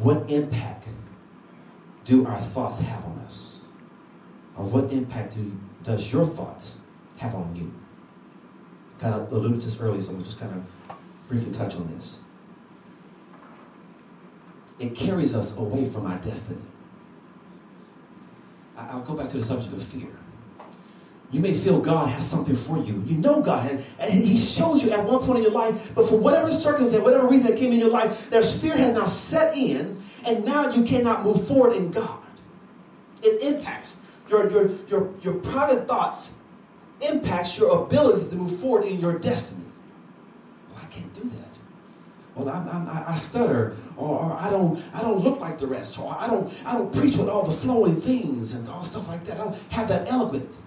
what impact do our thoughts have on us? Or what impact do, does your thoughts have on you? Kind of alluded to this earlier, so I'm just kind of briefly touch on this. It carries us away from our destiny. I'll go back to the subject of fear. You may feel God has something for you. You know God has, and He shows you at one point in your life, but for whatever circumstance, whatever reason that came in your life, there's fear has now set in, and now you cannot move forward in God. It impacts your, your, your, your private thoughts, impacts your ability to move forward in your destiny. Well, I can't do that. Well, I'm, I'm, i stutter, or, or, I don't, I don't look like the rest, or I don't, I don't preach with all the flowing things and all stuff like that. I don't have that eloquence.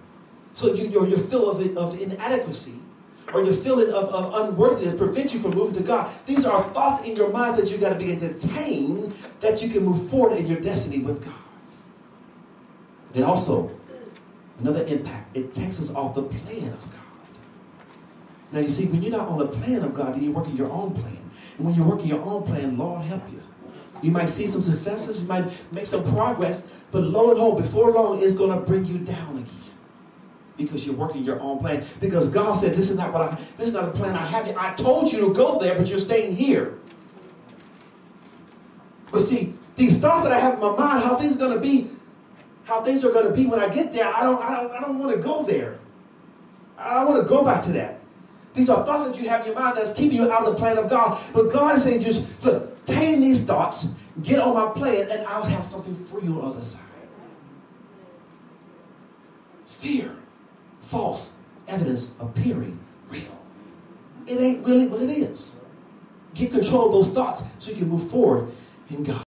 So you, your, your feel of, of inadequacy or your feeling of, of unworthiness prevent you from moving to God. These are thoughts in your mind that you got to begin to tame that you can move forward in your destiny with God. And also, another impact, it takes us off the plan of God. Now you see, when you're not on the plan of God, then you're working your own plan. And when you're working your own plan, Lord help you. You might see some successes, you might make some progress, but lo and behold, before long, it's going to bring you down again because you're working your own plan. Because God said, "This is not what I. This is not a plan I have. I told you to go there, but you're staying here." But see, these thoughts that I have in my mind, how things are going to be, how things are going to be when I get there, I don't, I don't, I don't want to go there. I don't want to go back to that. These are thoughts that you have in your mind that's keeping you out of the plan of God. But God is saying, just look, tame these thoughts, get on my plan, and I'll have something for you on the other side. Fear false evidence appearing real. It ain't really what it is. Get control of those thoughts so you can move forward in God.